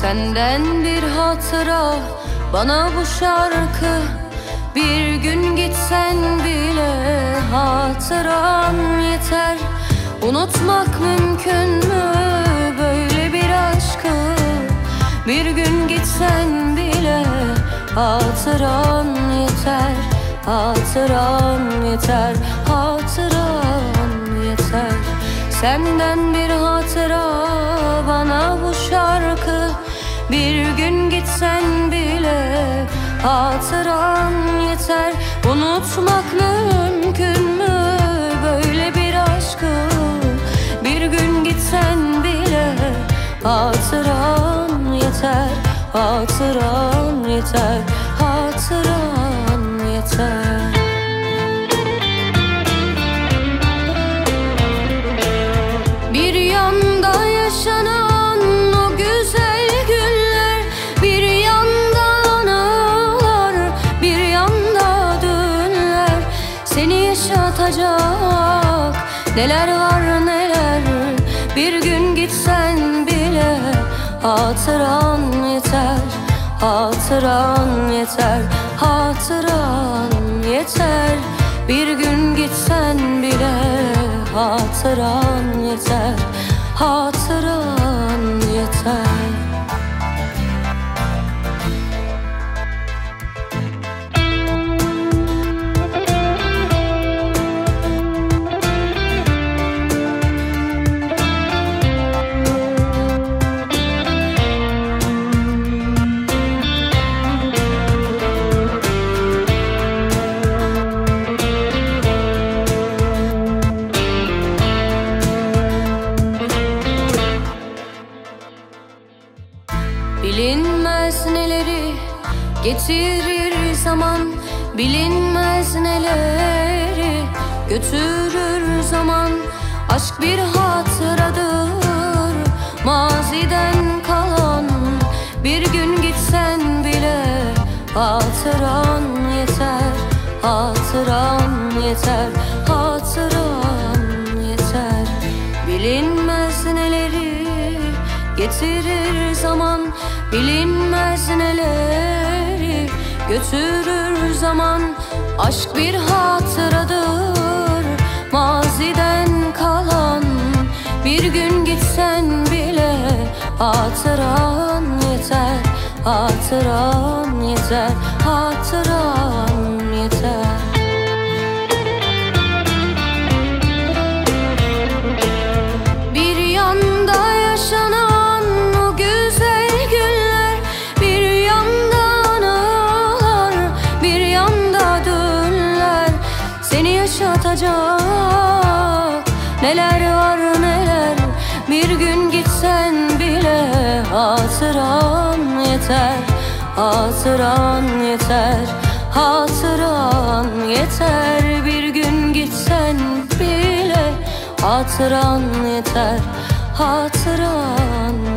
Senden bir hatıra bana bu şarkı. Bir gün gitsen bile hatıran yeter. Unutmak mümkün mü böyle bir aşkı? Bir gün gitsen bile hatıran yeter Hatıran yeter, hatıran yeter. Senden Bir gün gitsen bile hatıran yeter. Unutmak mümkün mü? Böyle bir aşkı Bir gün gitsen bile hatıran yeter. Hatıran yeter, neler var neler Bir gün gitsen bile hatıran yeter Hatıran yeter, hatıran yeter. Bir gün gitsen bile hatıran yeter Hatıran yeter getirir zaman Bilinmez neleri götürür zaman Aşk bir hatıradır. Maziden kalan Bir gün gitsen bile hatıran yeter Hatıran yeter, hatıran yeter. Bilinmez neleri getirir zaman Bilinmez neleri götürür zaman Aşk bir hatıradır. Maziden kalan Bir gün gitsen bile hatıran yeter Hatıran yeter, hatıran Seni yaşatacak neler var neler. Bir gün gitsen bile hatıran yeter Hatıran yeter, hatıran yeter. Bir gün gitsen bile Hatıran yeter, hatıran